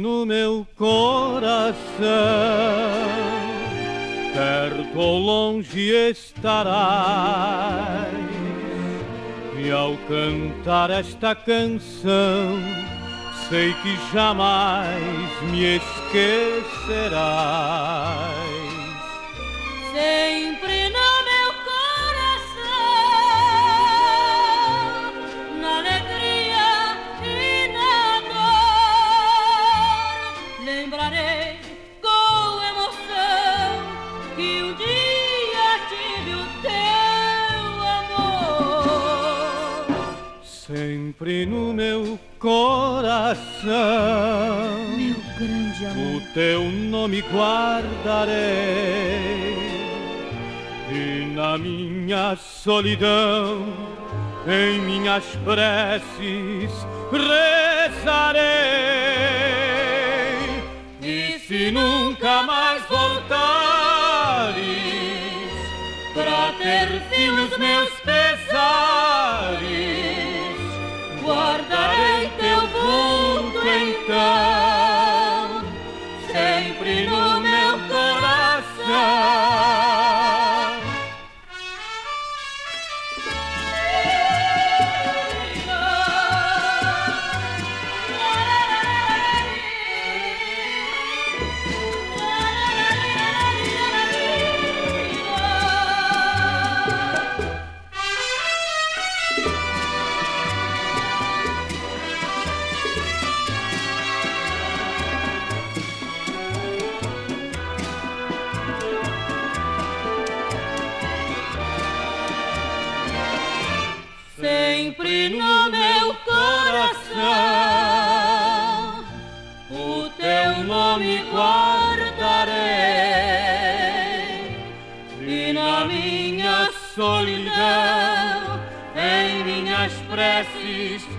no meu coração, perto ou longe estarás. E ao cantar esta canção, sei que jamais me esquecerás. Sempre no meu coração. Meu grande amor. O teu nome guardarei e na minha solidão, em minhas preces rezarei. E se nunca mais voltares para ter fim os meus pesares, Sempre no meu coração, o teu nome guardarei E na minha solidão, em minhas preces.